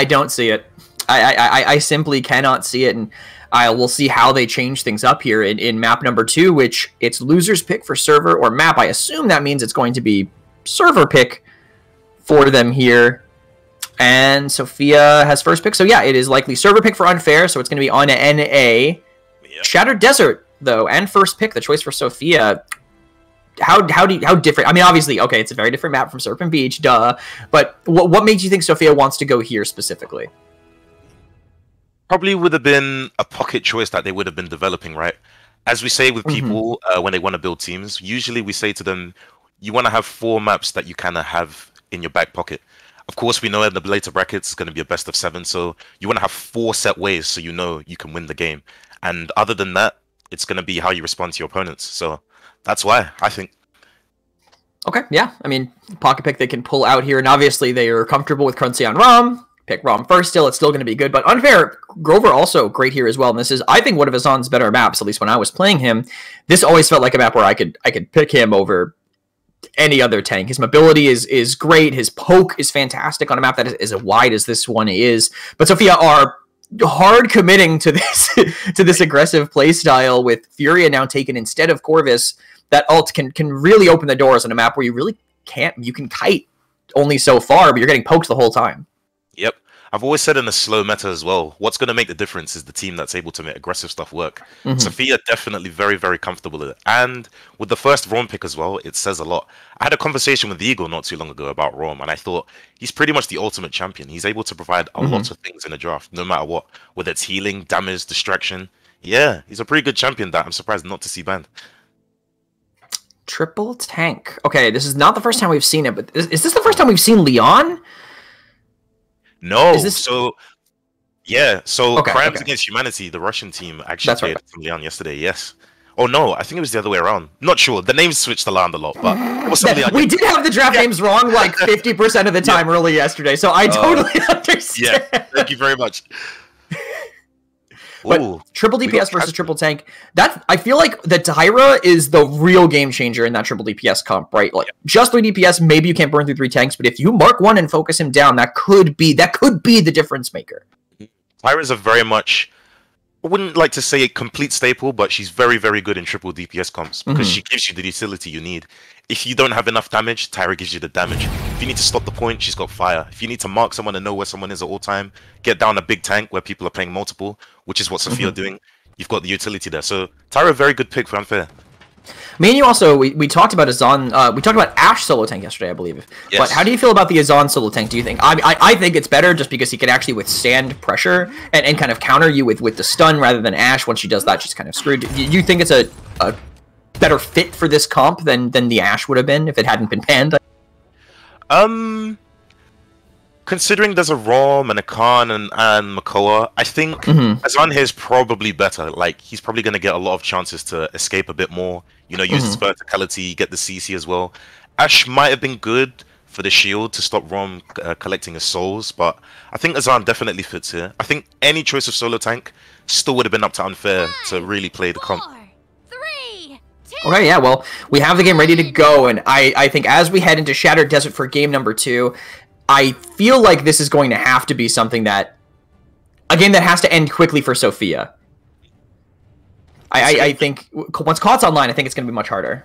I don't see it. I, I, I simply cannot see it, and I will see how they change things up here in, in map number two, which it's loser's pick for server or map. I assume that means it's going to be server pick for them here. And Sophia has first pick, so yeah, it is likely server pick for unfair, so it's going to be on NA. Yep. Shattered Desert, though, and first pick, the choice for Sophia how how do you, how different? I mean, obviously, okay, it's a very different map from Serpent Beach, duh. But what what made you think Sophia wants to go here specifically? Probably would have been a pocket choice that they would have been developing, right? As we say with mm-hmm. people mm-hmm. uh, when they want to build teams, usually we say to them, you want to have four maps that you kind of have in your back pocket. Of course, we know in the later brackets it's going to be a best of seven, so you want to have four set ways so you know you can win the game. And other than that, it's going to be how you respond to your opponents. So that's why I think. Okay, yeah. I mean, pocket pick they can pull out here, and obviously they are comfortable with Cruncy on Raum. Pick Raum first, still, it's still going to be good. But unfair, Grover also great here as well. And this is, I think, one of Azaan's better maps. At least when I was playing him, this always felt like a map where I could, I could pick him over any other tank. His mobility is is great. His poke is fantastic on a map that is, is as wide as this one is. But Sophia are hard committing to this to this aggressive playstyle with Furia now taken instead of Corvus that ult can can really open the doors on a map where you really can't. You can kite only so far, but you're getting poked the whole time. Yep. I've always said in a slow meta as well, what's going to make the difference is the team that's able to make aggressive stuff work. Mm-hmm. Sophia definitely very, very comfortable with it. And with the first Raum pick as well, it says a lot. I had a conversation with the Eagle not too long ago about Raum, and I thought he's pretty much the ultimate champion. He's able to provide a mm-hmm. lot of things in a draft, no matter what, whether it's healing, damage, distraction. Yeah, he's a pretty good champion that I'm surprised not to see banned. Triple tank. Okay, this is not the first time we've seen it, but is, is this the first time we've seen Lian? No. Is this... So, yeah. So, okay, Crimes okay. Against Humanity, the Russian team, actually That's played right. Lian yesterday. Yes. Oh no, I think it was the other way around. Not sure. The names switched around a lot, but it was something yeah, we did have the draft yeah. names wrong like fifty percent of the time yeah. early yesterday, so I uh, totally understand. Yeah, thank you very much. But Ooh, triple DPS versus triple tank, that I feel like the Tyra is the real game changer in that triple DPS comp, right? Like just three DPS, maybe you can't burn through three tanks, but if you mark one and focus him down, that could be that could be the difference maker. Tyra's a very much wouldn't like to say a complete staple, but she's very, very good in triple DPS comps because mm-hmm. she gives you the utility you need. If you don't have enough damage, Tyra gives you the damage. If you need to stop the point, she's got fire. If you need to mark someone and know where someone is at all time, get down a big tank where people are playing multiple, which is what Sophia mm-hmm. doing. You've got the utility there. So Tyra, very good pick for unfair. Me and you also we, we talked about Azaan. Uh, we talked about Ash solo tank yesterday, I believe. Yes. But how do you feel about the Azaan solo tank? Do you think? I, I I think it's better just because he can actually withstand pressure and, and kind of counter you with with the stun rather than Ash. Once she does that, she's kind of screwed. Do you think it's a, a better fit for this comp than than the Ash would have been if it hadn't been panned? Um, considering there's a Raum and a Khan and, and Makoa, I think mm-hmm. Azaan here is probably better. Like he's probably going to get a lot of chances to escape a bit more. You know, use mm-hmm. his verticality, get the CC as well. Ash might have been good for the shield to stop Raum uh, collecting his souls, but I think Azaan definitely fits here. I think any choice of solo tank still would have been up to unfair to really play the comp. Okay, yeah, well, we have the game ready to go, and I, I think as we head into Shattered Desert for game number two, I feel like this is going to have to be something that a game that has to end quickly for Sophia. I, I, I think once Caught's online, I think it's going to be much harder.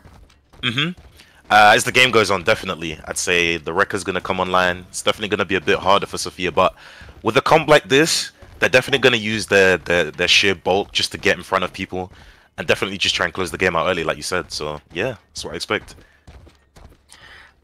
Mm-hmm. Uh, as the game goes on, definitely, I'd say the wrecker's going to come online. It's definitely going to be a bit harder for Sophia, but with a comp like this, they're definitely going to use their, their, their sheer bulk just to get in front of people and definitely just try and close the game out early, like you said. So, yeah, that's what I expect.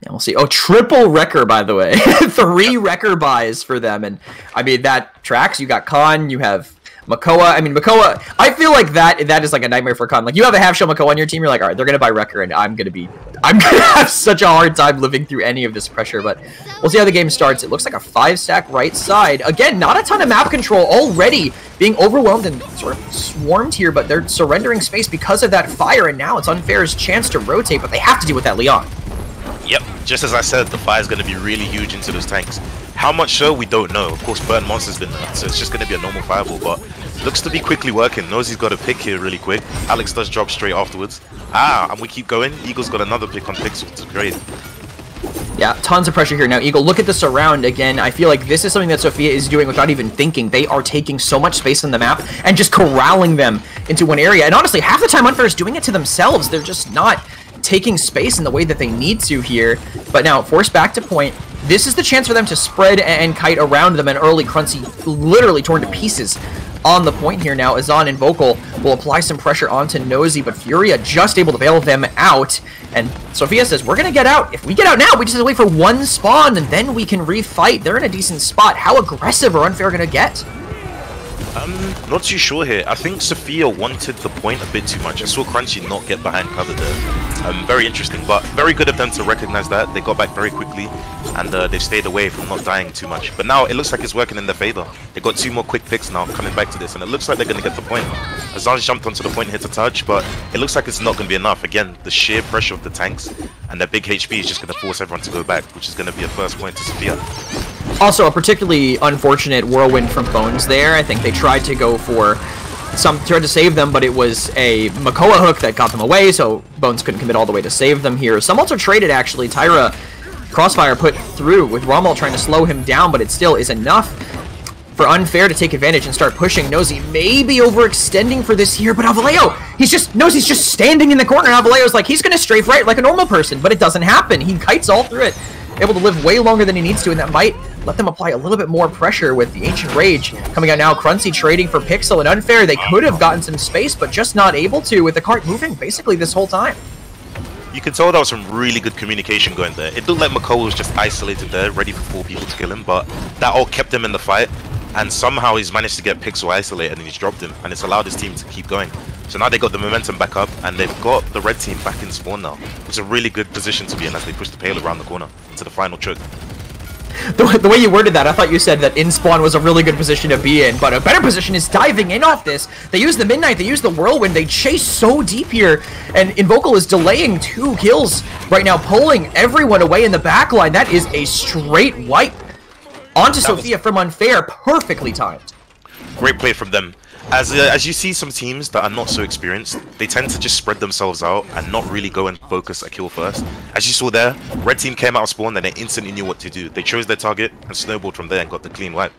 Yeah, we'll see. Oh, triple wrecker, by the way. Three wrecker buys for them. And I mean, that tracks. You got Khan, you have Makoa. I mean, Makoa, I feel like that that is like a nightmare for Khan. Like, you have a half shell Makoa on your team, you're like, all right, they're going to buy wrecker, and I'm going to be, I'm going to have such a hard time living through any of this pressure. But we'll see how the game starts. It looks like a five stack right side. Again, not a ton of map control already being overwhelmed and sort of swarmed here, but they're surrendering space because of that fire. And now it's Unfair's chance to rotate, but they have to deal with that Lian. Yep, just as I said, the fire is going to be really huge into those tanks. How much so, we don't know. Of course, Burn Monster's been there, so it's just going to be a normal fireball, but looks to be quickly working. Knows he's got a pick here really quick. Alex does drop straight afterwards. Ah, and we keep going. Eagle's got another pick on Pixel to grade. Yeah, tons of pressure here. Now, Eagle, look at the surround again. I feel like this is something that Sophia is doing without even thinking. They are taking so much space on the map and just corralling them into one area. And honestly, half the time Unfair is doing it to themselves. They're just not taking space in the way that they need to here. But now, forced back to point. This is the chance for them to spread and kite around them, and early Cruncy literally torn to pieces on the point here now. Azaan and Vocal will apply some pressure onto Nosy, but Furia just able to bail them out. And Sophia says, we're going to get out. If we get out now, we just have to wait for one spawn, and then we can refight. They're in a decent spot. How aggressive or unfair going to get? I'm not too sure here. I think Sophia wanted the point a bit too much. I saw Crunchy not get behind cover there. Um, very interesting, but very good of them to recognize that. They got back very quickly, and uh, they stayed away from not dying too much. But now it looks like it's working in their favor. They got two more quick picks now coming back to this, and it looks like they're going to get the point. Azaan jumped onto the point and hit a touch, but it looks like it's not going to be enough. Again, the sheer pressure of the tanks and their big HP is just going to force everyone to go back, which is going to be a first point to Sophia. Also, a particularly unfortunate whirlwind from Bones there. I think they tried to go for some tried to save them, but it was a Makoa hook that got them away, so Bones couldn't commit all the way to save them here. Some also traded, actually. Tyra Crossfire put through with Rommel trying to slow him down, but it still is enough for Unfair to take advantage and start pushing. Nosy maybe overextending for this here, but Avaleo, he's just, Nosy's just standing in the corner. Avaleo's like, he's to strafe right like a normal person, but it doesn't happen. He kites all through it able to live way longer than he needs to, and that might let them apply a little bit more pressure with the Ancient Rage coming out now. Cruncy trading for Pixel and Unfair. They could have gotten some space, but just not able to with the cart moving basically this whole time. You can tell there was some really good communication going there. It looked like McCall was just isolated there, ready for four people to kill him, but that all kept him in the fight, and somehow he's managed to get Pixel isolated and he's dropped him, and it's allowed his team to keep going. So now they got the momentum back up, and they've got the red team back in spawn now. It's a really good position to be in as they push the payload around the corner into the final choke. The, the, way you worded that, I thought you said that in spawn was a really good position to be in, but a better position is diving in off this. They use the Midnight, they use the Whirlwind, they chase so deep here, and Invocal is delaying two kills right now, pulling everyone away in the back line. That is a straight wipe onto that Sophia was... from Unfair, perfectly timed. Great play from them. As, uh, as you see some teams that are not so experienced, they tend to just spread themselves out and not really go and focus a kill first. As you saw there, red team came out of spawn and they instantly knew what to do. They chose their target and snowballed from there and got the clean wipe.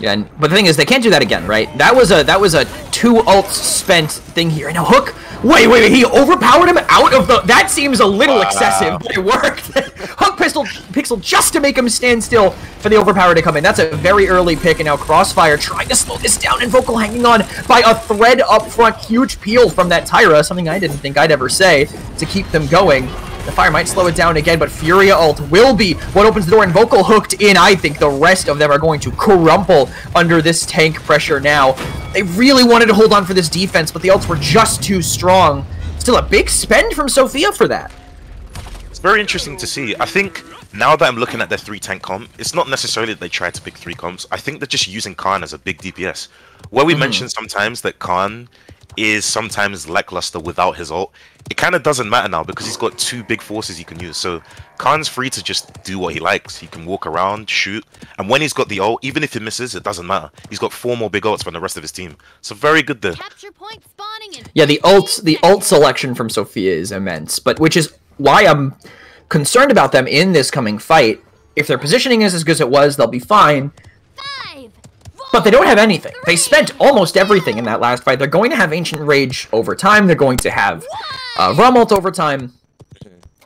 Yeah, and, but the thing is, they can't do that again, right? That was a that was a two ults spent thing here. And now Hook, wait, wait, wait, he overpowered him out of the. That seems a little wow. excessive, but it worked. Hook pistol pixel just to make him stand still for the overpower to come in. That's a very early pick, and now Crossfire trying to slow this down, and Vocal hanging on by a thread up front. Huge peel from that Tyra, something I didn't think I'd ever say to keep them going. The fire might slow it down again, but Furia ult will be what opens the door, and Vocal hooked in. I think the rest of them are going to crumple under this tank pressure now. They really wanted to hold on for this defense, but the ults were just too strong. Still a big spend from Sophia for that. It's very interesting to see. I think now that I'm looking at their three tank comp, it's not necessarily that they tried to pick three comps. I think they're just using Khan as a big DPS. Where we mm mentioned sometimes that Khan is sometimes lackluster without his ult. It kind of doesn't matter now because he's got two big forces he can use. So Khan's free to just do what he likes. He can walk around, shoot, and when he's got the ult, even if he misses, it doesn't matter. He's got four more big ults from the rest of his team. So very good there. Yeah, the ult the ult selection from Sophia is immense, but which is why I'm concerned about them in this coming fight. If their positioning is as good as it was, they'll be fine. But they don't have anything. They spent almost everything in that last fight. They're going to have Ancient Rage over time. They're going to have uh, Rumult over time.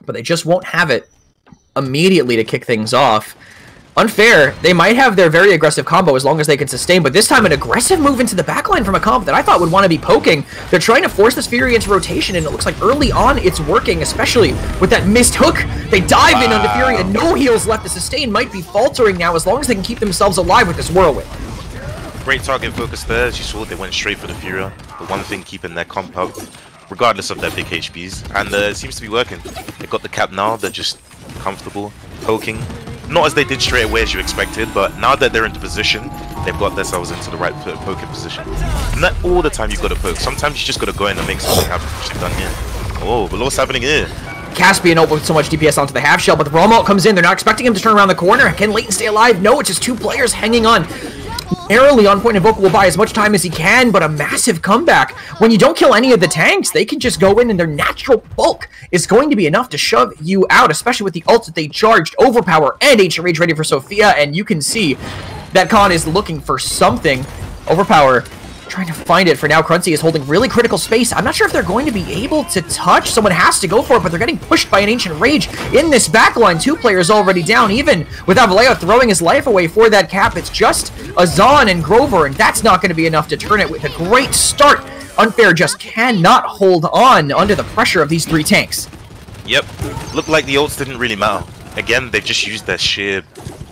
But they just won't have it immediately to kick things off. Unfair, they might have their very aggressive combo as long as they can sustain, but this time an aggressive move into the backline from a comp that I thought would want to be poking. They're trying to force this Fury into rotation, and it looks like early on it's working, especially with that missed hook. They dive wow. in onto Fury, and no heals left to sustain might be faltering now as long as they can keep themselves alive with this Whirlwind. Great target focus there. As you saw, they went straight for the Furia. The one thing keeping their comp up, regardless of their big HPs. And uh, it seems to be working. They got the cap now. They're just comfortable, poking. Not as they did straight away as you expected, but now that they're into position, they've got themselves into the right poking position. Not all the time you've got to poke. Sometimes you just got to go in and make something happen, which they've done here. Oh, but what's happening here? Caspian opened with so much DPS onto the half shell, but the Romo comes in. They're not expecting him to turn around the corner. Can Leighton stay alive? No, it's just two players hanging on narrowly on point. Invoker will buy as much time as he can, but a massive comeback. When you don't kill any of the tanks, they can just go in and their natural bulk is going to be enough to shove you out, especially with the ults that they charged. Overpower and Ancient Rage ready for Sophia, and you can see that Khan is looking for something. Overpower trying to find it for now. Cruncy is holding really critical space. I'm not sure if they're going to be able to touch. Someone has to go for it, but they're getting pushed by an Ancient Rage in this backline. Two players already down, even with Avaleo throwing his life away for that cap. It's just Azaan and Grover, and that's not going to be enough to turn it with a great start. Unfair just cannot hold on under the pressure of these three tanks. Yep. Looked like the ults didn't really matter. Again, they've just used their sheer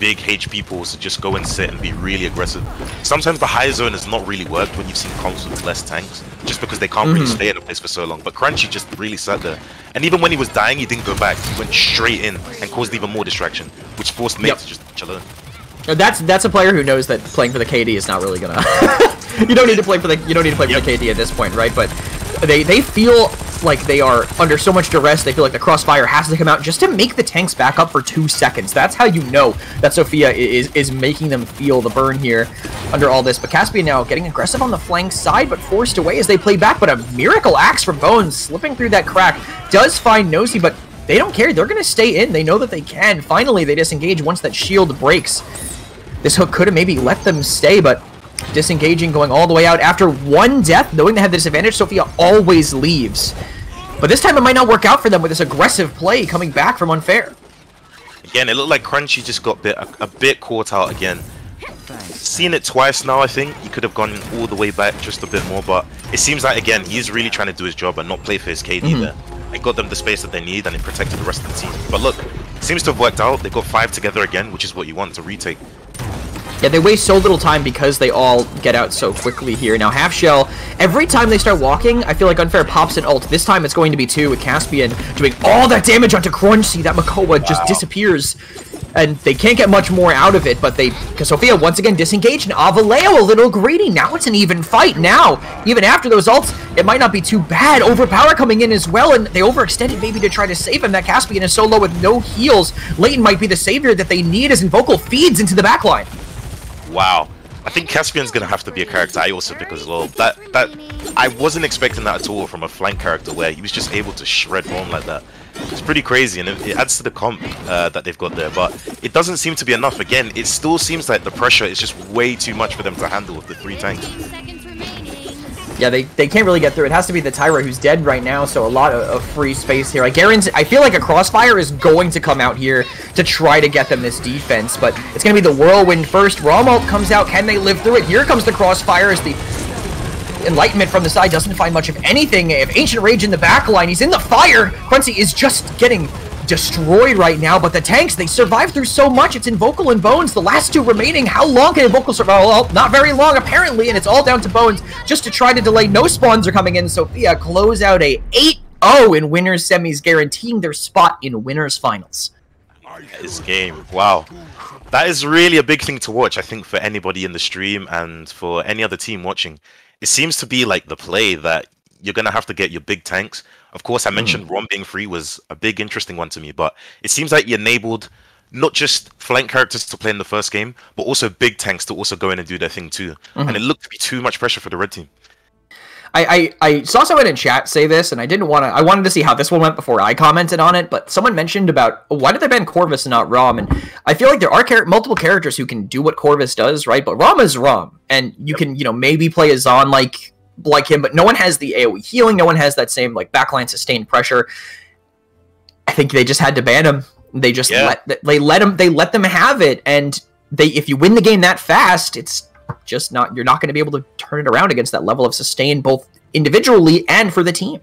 big HP pools to just go and sit and be really aggressive. Sometimes the high zone has not really worked when you've seen comps with less tanks, just because they can't mm -hmm. really mm-hmm. stay in a place for so long. But Crunchy just really sat there. And even when he was dying, he didn't go back. He went straight in and caused even more distraction, which forced Mate yep. to just chill in. That's that's a player who knows that playing for the KD is not really gonna. you don't need to play for the you don't need to play yep. for the KD at this point, right? But they they feel like they are under so much duress, they feel like the crossfire has to come out just to make the tanks back up for two seconds. That's how you know that Sophia is, is making them feel the burn here under all this. But Caspian now getting aggressive on the flank side, but forced away as they play back. But a miracle axe from Bones slipping through that crack does find Nosy, but they don't care. They're going to stay in. They know that they can. Finally, they disengage once that shield breaks. This hook could have maybe let them stay, but disengaging, going all the way out after one death, knowing they have the disadvantage, Sophia always leaves. But this time it might not work out for them with this aggressive play coming back from Unfair. Again, it looked like Crunchy just got bit, a, a bit caught out again. Seen it twice now, I think. He could have gone all the way back just a bit more, but it seems like, again, he's really trying to do his job and not play for his KD mm -hmm. there. It got them the space that they need, and it protected the rest of the team. But look, seems to have worked out. They've got five together again, which is what you want to retake. Yeah, they waste so little time because they all get out so quickly here. Now, Half Shell, every time they start walking, I feel like Unfair pops an ult. This time it's going to be two with Caspian doing all that damage onto Crunchy. That Makoa wow. just disappears. And they can't get much more out of it, but they... Because Sophia once again disengaged, and Avaleo a little greedy. Now it's an even fight. Now, even after those ults, it might not be too bad. Overpower coming in as well, and they overextended maybe to try to save him. That Caspian is so low with no heals. Leighton might be the savior that they need as Invocal feeds into the backline. Wow. I think Caspian's gonna have to be a character I also pick as well. That that I wasn't expecting that at all from a flank character where he was just able to shred home like that. It's pretty crazy and it, it adds to the comp uh, that they've got there, but it doesn't seem to be enough. Again, it still seems like the pressure is just way too much for them to handle with the three tanks. Yeah, they, they can't really get through. It has to be the Tyra who's dead right now, so a lot of, of free space here. I guarantee, I feel like a Crossfire is going to come out here to try to get them this defense, but it's going to be the Whirlwind first. Romalt comes out. Can they live through it? Here comes the Crossfire as the Enlightenment from the side doesn't find much of anything. If Ancient Rage in the back line, he's in the fire. Quincy is just getting destroyed right now, but the tanks, they survived through so much. It's Invocal and Bones, the last two remaining. How long can Invocal survive? Well, not very long, apparently, and it's all down to Bones just to try to delay. No spawns are coming in. Sophia close out a 8-0 in winners semis, guaranteeing their spot in winners finals. This game, wow. That is really a big thing to watch, I think, for anybody in the stream and for any other team watching. It seems to be like the play that you're going to have to get your big tanks. Of course, I hmm. mentioned mm. Raum being free was a big interesting one to me, but it seems like you enabled not just flank characters to play in the first game, but also big tanks to also go in and do their thing too. Mm-hmm. And it looked to be too much pressure for the red team. I, I, I saw someone in chat say this, and I didn't want to. I wanted to see how this one went before I commented on it. But someone mentioned about why did they ban Corvus and not Raum? And I feel like there are char- multiple characters who can do what Corvus does, right? But Raum is Raum, and you yep. can you know maybe play a Zon like like him, but no one has the AoE healing. No one has that same like backline sustained pressure. I think they just had to ban him. They just yeah. let they let them they let them have it, and they if you win the game that fast, it's just not you're not going to be able to turn it around against that level of sustain both individually and for the team.